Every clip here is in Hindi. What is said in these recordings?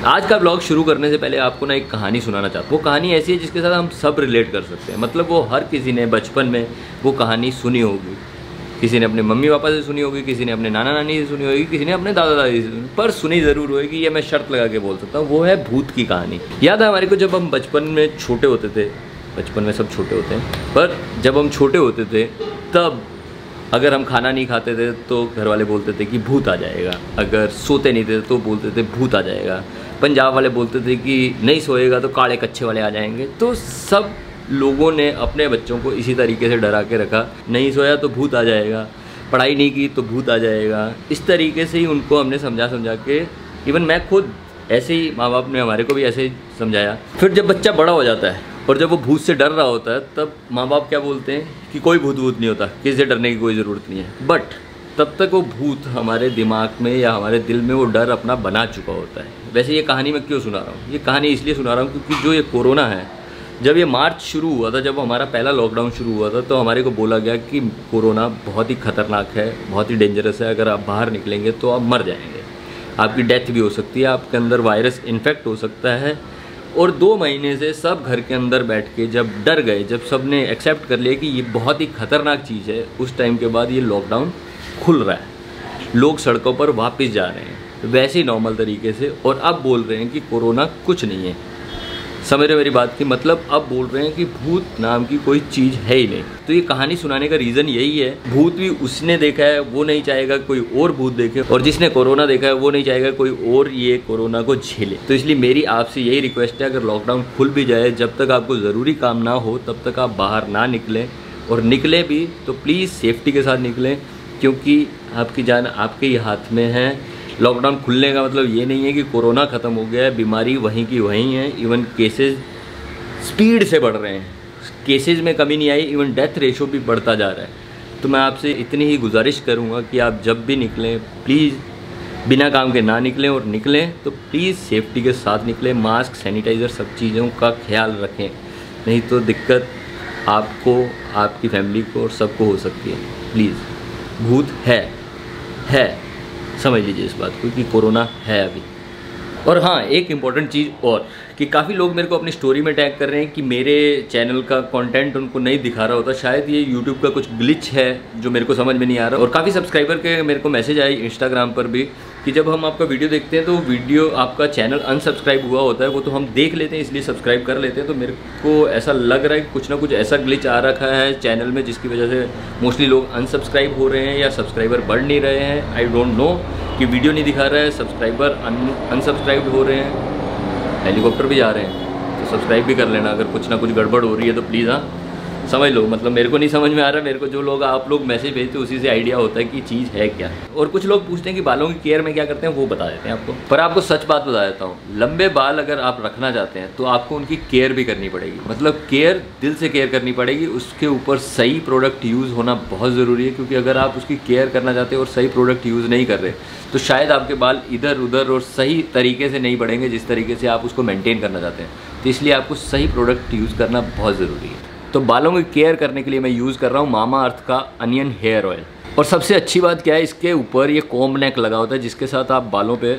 आज का ब्लॉग शुरू करने से पहले आपको ना एक कहानी सुनाना चाहता हूँ। वो कहानी ऐसी है जिसके साथ हम सब रिलेट कर सकते हैं। मतलब वो हर किसी ने बचपन में वो कहानी सुनी होगी। किसी ने अपने मम्मी पापा से सुनी होगी, किसी ने अपने नाना नानी से सुनी होगी, किसी ने अपने दादा दादी से सुनी पर सुनी ज़रूर होगी, ये मैं शर्त लगा के बोल सकता हूँ। वो है भूत की कहानी। याद है हमारे को जब हम बचपन में छोटे होते थे, बचपन में सब छोटे होते हैं, पर जब हम छोटे होते थे, तब अगर हम खाना नहीं खाते थे तो घर वाले बोलते थे कि भूत आ जाएगा। अगर सोते नहीं थे तो बोलते थे भूत आ जाएगा। पंजाब वाले बोलते थे कि नहीं सोएगा तो काले कच्चे वाले आ जाएँगे। तो सब लोगों ने अपने बच्चों को इसी तरीके से डरा के रखा। नहीं सोया तो भूत आ जाएगा। पढ़ाई नहीं की तो भूत आ जाएगा। इस तरीके से ही उनको हमने समझा समझा के इवन मैं खुद ऐसे ही माँ बाप ने हमारे को भी ऐसे ही समझाया। फिर जब बच्चा बड़ा हो जाता है और जब वो भूत से डर रहा होता है, तब माँ बाप क्या बोलते हैं कि कोई भूत भूत नहीं होता, किसी से डरने की कोई ज़रूरत नहीं है। बट तब तक वो भूत हमारे दिमाग में या हमारे दिल में वो डर अपना बना चुका होता है। वैसे ये कहानी मैं क्यों सुना रहा हूँ? ये कहानी इसलिए सुना रहा हूँ क्योंकि जो ये कोरोना है, जब ये मार्च शुरू हुआ था, जब हमारा पहला लॉकडाउन शुरू हुआ था तो हमारे को बोला गया कि कोरोना बहुत ही खतरनाक है, बहुत ही डेंजरस है, अगर आप बाहर निकलेंगे तो आप मर जाएँगे। आपकी डेथ भी हो सकती है, आपके अंदर वायरस इन्फेक्ट हो सकता है और दो महीने से सब घर के अंदर बैठ के जब डर गए, जब सबने एक्सेप्ट कर लिया कि ये बहुत ही खतरनाक चीज़ है, उस टाइम के बाद ये लॉकडाउन खुल रहा है। लोग सड़कों पर वापस जा रहे हैं। वैसे ही नॉर्मल तरीके से और अब बोल रहे हैं कि कोरोना कुछ नहीं है। समझ रहे मेरी बात की मतलब अब बोल रहे हैं कि भूत नाम की कोई चीज़ है ही नहीं। तो ये कहानी सुनाने का रीज़न यही है, भूत भी उसने देखा है, वो नहीं चाहेगा कोई और भूत देखे, और जिसने कोरोना देखा है, वो नहीं चाहेगा कोई और ये कोरोना को झेले। तो इसलिए मेरी आपसे यही रिक्वेस्ट है, अगर लॉकडाउन खुल भी जाए, जब तक आपको ज़रूरी काम ना हो, तब तक आप बाहर ना निकलें, और निकलें भी तो प्लीज़ सेफ्टी के साथ निकलें, क्योंकि आपकी जान आपके ही हाथ में है। लॉकडाउन खुलने का मतलब ये नहीं है कि कोरोना ख़त्म हो गया है, बीमारी वहीं की वहीं है इवन केसेस स्पीड से बढ़ रहे हैं। केसेस में कमी नहीं आई इवन डेथ रेशो भी बढ़ता जा रहा है। तो मैं आपसे इतनी ही गुजारिश करूँगा कि आप जब भी निकलें प्लीज़ बिना काम के ना निकलें और निकलें तो प्लीज़ सेफ्टी के साथ निकलें मास्क सैनिटाइज़र सब चीज़ों का ख्याल रखें। नहीं तो दिक्कत आपको, आपकी फैमिली को और सबको हो सकती है। प्लीज़ भूत है है। समझ लीजिए इस बात को कि कोरोना है अभी। और हाँ एक इंपॉर्टेंट चीज़ और कि काफ़ी लोग मेरे को अपनी स्टोरी में टैग कर रहे हैं कि मेरे चैनल का कंटेंट उनको नहीं दिखा रहा होता। शायद ये यूट्यूब का कुछ ग्लिच है जो मेरे को समझ में नहीं आ रहा। और काफ़ी सब्सक्राइबर के मेरे को मैसेज आए इंस्टाग्राम पर भी कि जब हम आपका वीडियो देखते हैं तो वीडियो आपका चैनल अनसब्सक्राइब हुआ होता है, वो तो हम देख लेते हैं, इसलिए सब्सक्राइब कर लेते हैं। तो मेरे को ऐसा लग रहा है कि कुछ ना कुछ ऐसा ग्लिच आ रखा है चैनल में, जिसकी वजह से मोस्टली लोग अनसब्सक्राइब हो रहे हैं या सब्सक्राइबर बढ़ नहीं रहे हैं। आई डोंट नो कि वीडियो नहीं दिखा रहा है सब्सक्राइबर अनसब्सक्राइब हो रहे हैं। हेलीकॉप्टर भी जा रहे हैं तो सब्सक्राइब भी कर लेना, अगर कुछ ना कुछ गड़बड़ हो रही है तो प्लीज़ हाँ। समझ लो मतलब मेरे को नहीं समझ में आ रहा, मेरे को जो लोग, आप लोग मैसेज भेजते हैं, उसी से आइडिया होता है कि चीज़ है क्या। और कुछ लोग पूछते हैं कि बालों की केयर में क्या करते हैं, वो बता देते हैं आपको। पर आपको सच बात बता देता हूँ, लंबे बाल अगर आप रखना चाहते हैं तो आपको उनकी केयर भी करनी पड़ेगी। मतलब केयर दिल से केयर करनी पड़ेगी, उसके ऊपर सही प्रोडक्ट यूज़ होना बहुत ज़रूरी है, क्योंकि अगर आप उसकी केयर करना चाहते हैं और सही प्रोडक्ट यूज़ नहीं कर रहे तो शायद आपके बाल इधर, उधर और सही तरीके से नहीं बढ़ेंगे, जिस तरीके से आप उसको मेंटेन करना चाहते हैं। तो इसलिए आपको सही प्रोडक्ट यूज़ करना बहुत ज़रूरी है। तो बालों की केयर करने के लिए मैं यूज़ कर रहा हूँ मामा अर्थ का अनियन हेयर ऑयल और सबसे अच्छी बात क्या है, इसके ऊपर ये कोम नेक लगा होता है, जिसके साथ आप बालों पे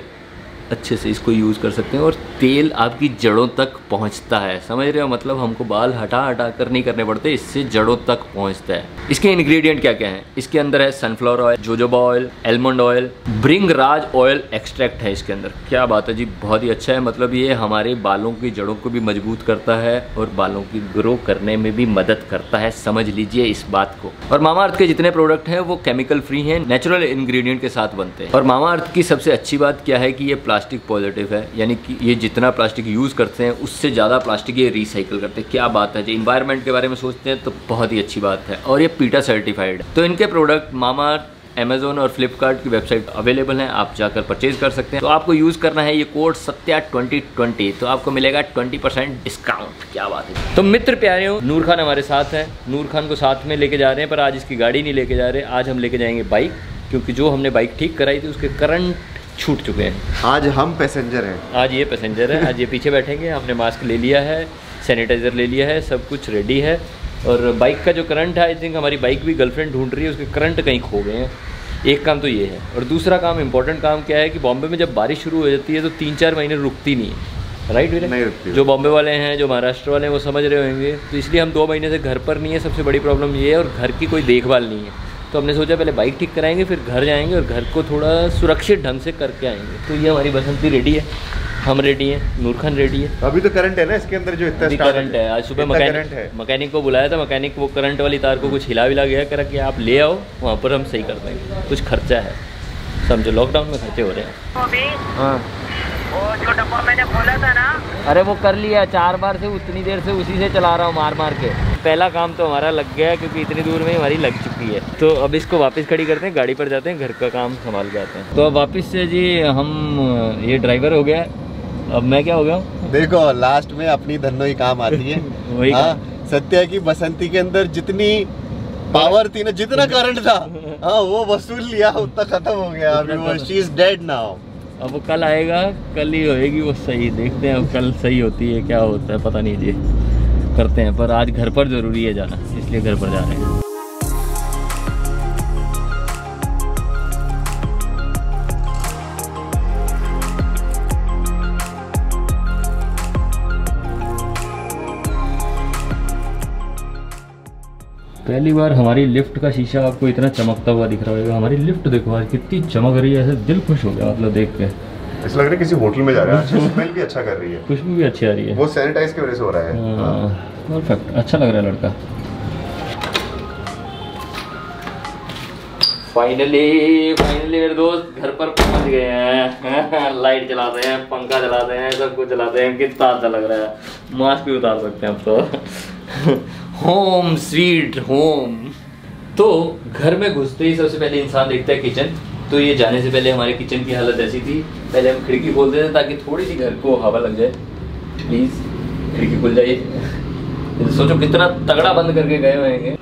अच्छे से इसको यूज़ कर सकते हैं और तेल आपकी जड़ों तक पहुँचता है। समझ रहे हो? मतलब हमको बाल हटा हटा कर नहीं करने पड़ते, इससे जड़ों तक पहुँचता है। इसके इंग्रेडिएंट क्या क्या हैं? इसके अंदर है sunflower oil jojoba oil almond oil bring राज ऑयल एक्सट्रैक्ट है इसके अंदर। क्या बात है जी, बहुत ही अच्छा है। मतलब ये हमारे बालों की जड़ों को भी मज़बूत करता है और बालों की ग्रो करने में भी मदद करता है। समझ लीजिए इस बात को। और मामा अर्थ के जितने प्रोडक्ट हैं, वो केमिकल फ्री हैं नेचुरल इंग्रेडिएंट के साथ बनते हैं। और मामा अर्थ की सबसे अच्छी बात क्या है कि ये प्लास्टिक पॉजिटिव है, यानी कि ये जितना प्लास्टिक यूज़ करते हैं, उससे ज़्यादा प्लास्टिक ये रिसाइकिल करते हैं। क्या बात है जो? इन्वायरमेंट के बारे में सोचते हैं तो बहुत ही अच्छी बात है। और ये पीटा सर्टिफाइड तो इनके प्रोडक्ट मामा अमेजोन और फ्लिपकार्ट की वेबसाइट अवेलेबल है, आप जाकर परचेज कर सकते हैं। तो आपको यूज़ करना है ये कोड सत्या ट्वेंटी ट्वेंटी तो आपको मिलेगा ट्वेंटी परसेंट डिस्काउंट क्या बात है तो मित्र प्यारे हो, नूर खान हमारे साथ है। नूर खान को साथ में लेके जा रहे हैं, पर आज इसकी गाड़ी नहीं लेके जा रहे। आज हम लेके जाएँगे बाइक क्योंकि जो हमने बाइक ठीक कराई थी, उसके करंट छूट चुके हैं। आज हम पैसेंजर हैं। आज ये पैसेंजर है आज ये पीछे बैठेंगे हमने मास्क ले लिया है सैनिटाइज़र ले लिया है सब कुछ रेडी है। और बाइक का जो करंट है आई थिंक हमारी बाइक भी गर्लफ्रेंड ढूंढ रही है उसके करंट कहीं खो गए हैं। एक काम तो ये है। और दूसरा काम इम्पोर्टेंट काम क्या है कि बॉम्बे में जब बारिश शुरू हो जाती है तो तीन चार महीने रुकती नहीं है। राइट वीरे नहीं रुकती। जो बॉम्बे वाले हैं जो महाराष्ट्र वाले हैं वो समझ रहे होंगे। तो इसलिए हम दो महीने से घर पर नहीं है सबसे बड़ी प्रॉब्लम ये है और घर की कोई देखभाल नहीं है। तो हमने सोचा पहले बाइक ठीक कराएँगे फिर घर जाएँगे और घर को थोड़ा सुरक्षित ढंग से करके आएँगे। तो ये हमारी बसंती रेडी है। हम रेडी हैं नूरखान रेडी है। अभी तो करंट है ना इसके अंदर जो इतना अभी करंट है। आज सुबह मैकेनिक है। मैकेनिक को बुलाया था मकैनिक वो करंट वाली तार को कुछ हिला विला गया करा कि आप ले आओ वहाँ पर हम सही कर देंगे। कुछ खर्चा है। समझो लॉकडाउन में खर्चे हो रहे हैं। हाँ। वो जो डब्बा मैंने खोला था ना। अरे वो कर लिया चार बार से उतनी देर से उसी से चला रहा हूँ मार मार के। पहला काम तो हमारा लग गया क्योंकि इतनी दूर में हमारी लग चुकी है। तो अब इसको वापस खड़ी करते हैं गाड़ी पर जाते हैं घर का काम संभाल के आते हैं। तो अब वापस से जी हम ये ड्राइवर हो गया। अब मैं क्या हो गया हूँ? देखो लास्ट में अपनी धनो ही काम आती है। वही हाँ, सत्य है कि बसंती के अंदर जितनी पावर थी ना जितना करंट था हाँ वो वसूल लिया उतना खत्म हो गया। अभी वो शी इज़ डेड नाउ अब वो कल आएगा, कल ही होएगी, वो सही, देखते हैं अब कल सही होती है, क्या होता है, पता नहीं जी करते हैं, पर आज घर पर ज़रूरी है जाना, इसलिए घर पर जा रहे हैं। पहली बार हमारी लिफ्ट का शीशा आपको इतना चमकता हुआ दिख रहा होगा। हमारी लिफ्ट देखो आज कितनी चमक रही है ऐसे दिल खुश हो गया मतलब देख के। ऐसा लग रहा है किसी होटल में जा रहा है। स्मेल भी अच्छा कर रही है। खुशबू भी अच्छी आ रही है। वो सैनिटाइज की वजह से हो रहा है। हाँ। परफेक्ट अच्छा लग रहा है लड़का। फाइनली फाइनली मेरे दोस्त घर पर पहुँच गए हैं। लाइट चलाते हैं पंखा चलाते हैं सब कुछ चलाते हैं। कितना अच्छा लग रहा है। मास्क भी उतार सकते हैं अब तो। होम स्वीट होम तो घर में घुसते ही सबसे पहले इंसान देखता है किचन तो ये जाने से पहले हमारे किचन की हालत ऐसी थी। पहले हम खिड़की खोल देते ताकि थोड़ी सी घर को हवा लग जाए। प्लीज़ खिड़की खुल जाइए। सोचो कितना तगड़ा बंद करके गए होंगे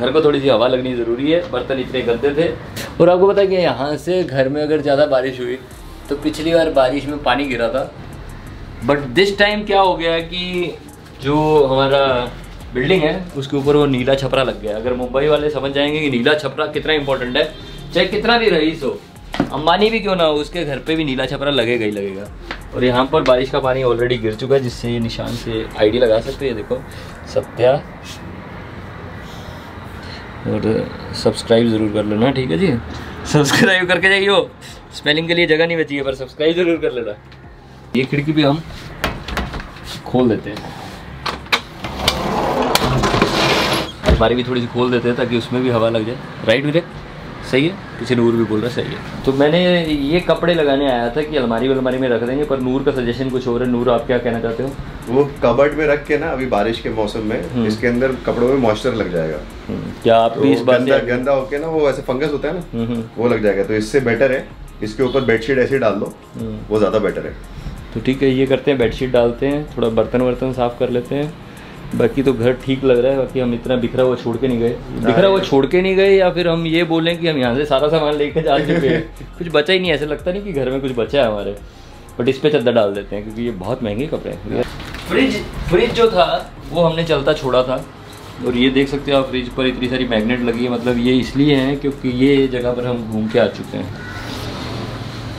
घर को थोड़ी सी हवा लगनी ज़रूरी है। बर्तन इतने गंदे थे। और आपको पता है कि यहाँ से घर में अगर ज़्यादा बारिश हुई तो पिछली बार बारिश में पानी गिरा था। बट दिस टाइम क्या हो गया कि जो हमारा बिल्डिंग है, उसके ऊपर वो नीला छपरा लग गया। अगर मुंबई वाले समझ जाएँगे कि नीला छपरा कितना इंपॉर्टेंट है, चाहे कितना भी रईस हो, अंबानी भी क्यों ना हो, उसके घर पे भी नीला छपरा लगेगा ही लगेगा। और यहाँ पर बारिश का पानी ऑलरेडी गिर चुका है, जिससे ये निशान से आईडी लगा सकते हैं। देखो, सत्या। और सब्सक्राइब ज़रूर कर लेना, ठीक है जी? सब्सक्राइब करके जाइयो। स्पेलिंग के लिए जगह नहीं बची है, पर सब्सक्राइब ज़रूर कर लेना। ये खिड़की भी हम खोल देते हैं। अलमारी भी थोड़ी सी खोल देते हैं ताकि उसमें भी हवा लग जाए। राइट विवेक? सही है? किसी नूर भी बोल रहा है सही है। तो मैंने ये कपड़े लगाने आया था कि अलमारी अलमारी में रख देंगे पर नूर का सजेशन कुछ और है। नूर आप क्या कहना चाहते हो? वो कबर्ड में रख के ना अभी बारिश के मौसम में हम्म। इसके अंदर कपड़ों में मॉइस्चर लग जाएगा। हम्म, क्या आप तो भी इस बात गंदा गंदा होके ना वो ऐसे फंगस होता है ना हम्म, वो लग जाएगा। तो इससे बेटर है इसके ऊपर बेडशीट ऐसे डाल दो। वो ज़्यादा बेटर है। तो ठीक है ये करते हैं बेडशीट डालते हैं थोड़ा बर्तन वर्तन साफ़ कर लेते हैं। बाकी तो घर ठीक लग रहा है बाकी हम इतना बिखरा हुआ छोड़ के नहीं गए। बिखरा हुआ छोड़ के नहीं गए या फिर हम ये बोलें कि हम यहाँ से सारा सामान लेके जा चुके हैं? कुछ बचा ही नहीं ऐसा लगता नहीं कि घर में कुछ बचा है हमारे। बट इस पे चद्दर डाल देते हैं क्योंकि ये बहुत महँगे कपड़े हैं। फ्रिज फ्रिज जो था वो हमने चलता छोड़ा था। और ये देख सकते हो आप फ्रिज पर इतनी सारी मैग्नेट लगी है। मतलब ये इसलिए है क्योंकि ये जगह पर हम घूम के आ चुके हैं।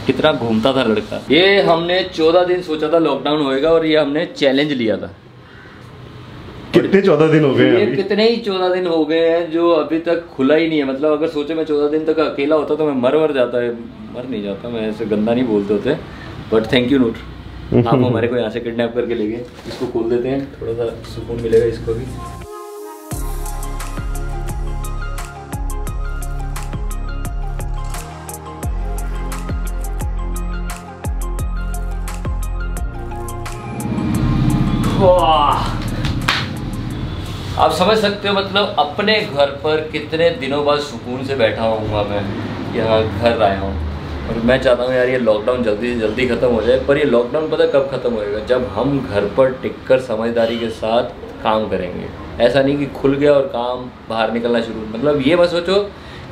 कितना घूमता था लड़का। ये हमने चौदह दिन सोचा था लॉकडाउन होएगा और ये हमने चैलेंज लिया था। कितने चौदह दिन हो गए हैं कितने ही चौदह दिन हो गए हैं जो अभी तक खुला ही नहीं है। मतलब अगर सोचे मैं चौदह दिन तक अकेला होता तो मैं मर मर जाता है मर नहीं जाता। मैं ऐसे गंदा नहीं बोलते होते। बट थैंक यू नूट आप हमारे को यहाँ से किडनैप करके ले गए। इसको खोल देते हैं थोड़ा सा सुकून मिलेगा इसको भी। समझ सकते हो मतलब अपने घर पर कितने दिनों बाद सुकून से बैठा हूँ मैं यहाँ घर आया हूँ। और मैं चाहता हूँ यार ये लॉकडाउन जल्दी से जल्दी ख़त्म हो जाए, पर ये लॉकडाउन पता कब ख़त्म होएगा? जब हम घर पर टिककर समझदारी के साथ काम करेंगे। ऐसा नहीं कि खुल गया और काम बाहर निकलना शुरू मतलब ये मत सोचो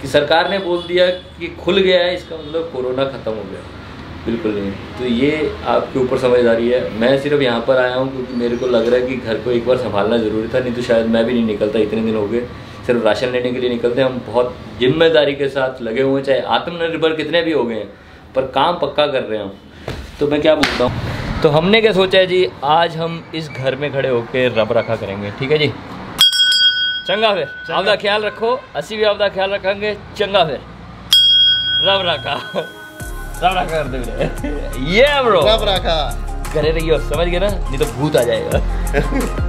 कि सरकार ने बोल दिया कि खुल गया है, इसका मतलब कोरोना ख़त्म हो गया। बिल्कुल नहीं। तो ये आपके ऊपर समझदारी है। मैं सिर्फ़ यहाँ पर आया हूँ क्योंकि मेरे को लग रहा है कि घर को एक बार संभालना ज़रूरी था नहीं तो शायद मैं भी नहीं निकलता इतने दिन हो गए। सिर्फ़ राशन लेने के लिए निकलते हैं। हम बहुत ज़िम्मेदारी के साथ लगे हुए हैं चाहे आत्मनिर्भर कितने भी हो गए हैं पर काम पक्का कर रहे हैं हम। तो मैं क्या बोलता हूँ? तो हमने क्या सोचा है जी? आज हम इस घर में खड़े होकर रब रखा करेंगे। ठीक है जी? चंगा फिर। आपका ख्याल रखो। असी भी आपका ख्याल रखेंगे। चंगा फिर। रब रखा। रब रखा कर दे ये ब्रो रब रखा? करे रहियो समझ गए ना नहीं तो भूत आ जाएगा।